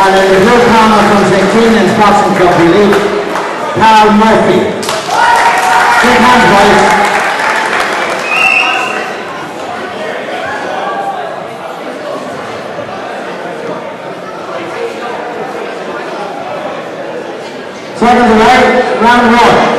And the blue corner from St. Cianan's Boxing Club Elite, Carl Murphy. Big hands, boys. Second away, round one.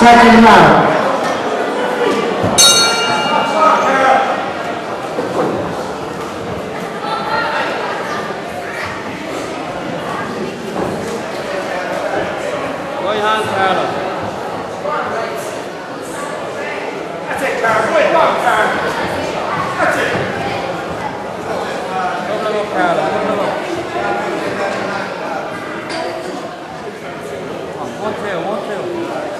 Come on, One, two, one, two.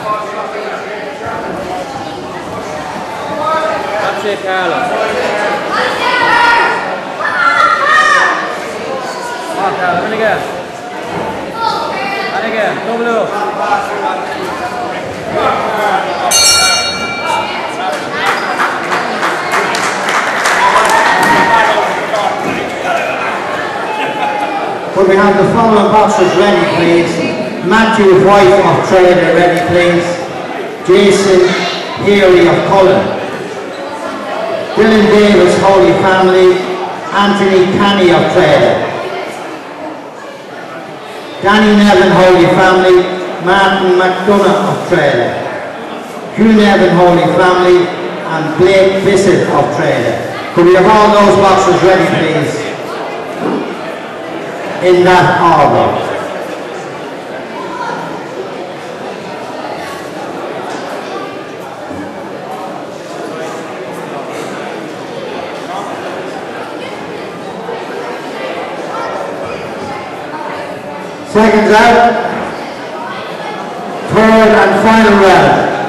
hands, Carlos. Go it, Carlos. Come on, Carlos. And again. And again. Double up. Could we have the following boxers ready, please? Matthew White of Trader ready, please. Jason Healy of Cullen. Dylan Davis, Holy Family. Anthony Canny of Trader. Danny Nevin, Holy Family. Martin McDonough of Trader. Hugh Nevin, Holy Family. And Blake Bissett of Trader. Could we have all those boxes ready, please? in that order. Seconds out. Third and final round.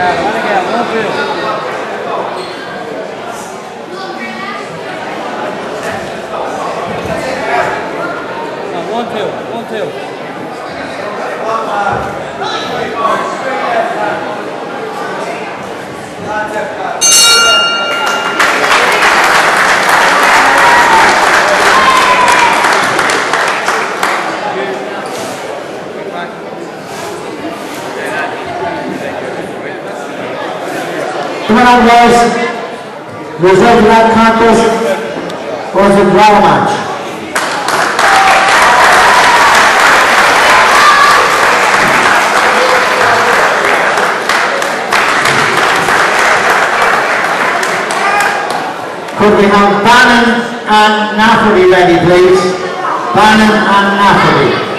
Carlo, run again, one, two. Now, one, two, one, two. Come on, guys. Result of contest was a draw match. Could we have Bannon and Nafferty ready, please? Bannon and Nafferty.